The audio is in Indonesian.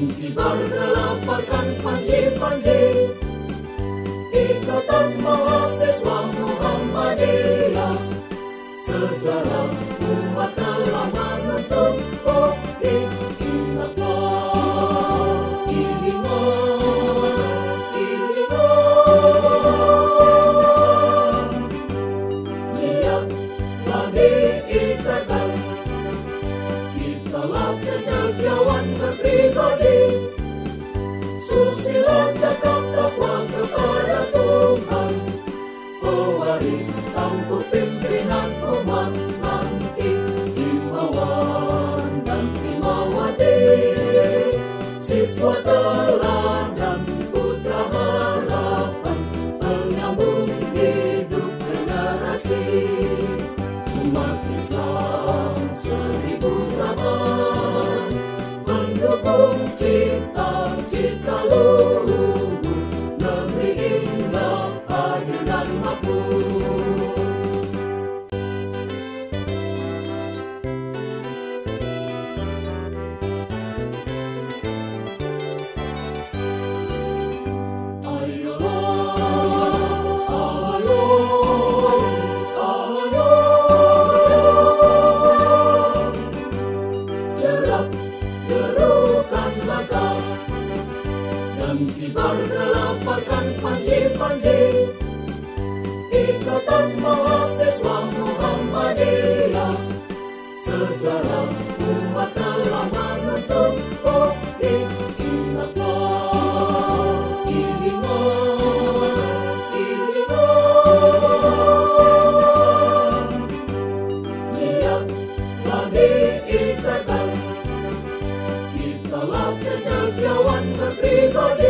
Dan kibar gelemparkan panji-panji Ikatan mahasiswa Muhammadiyah. Sejarah umat telah menuntut bukti oh, Ingatlah, Illinois, Illinois Lihat, lagi ikatan. Kita lah cendekiawan berpribadi. Negeri indah, adil dan makmur Derap, derukan langkah Dan kibar gelamparkan panji-panji. Ikatan Mahasiswa Kitalah cendekiawan berpribadi